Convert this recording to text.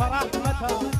فرحمتها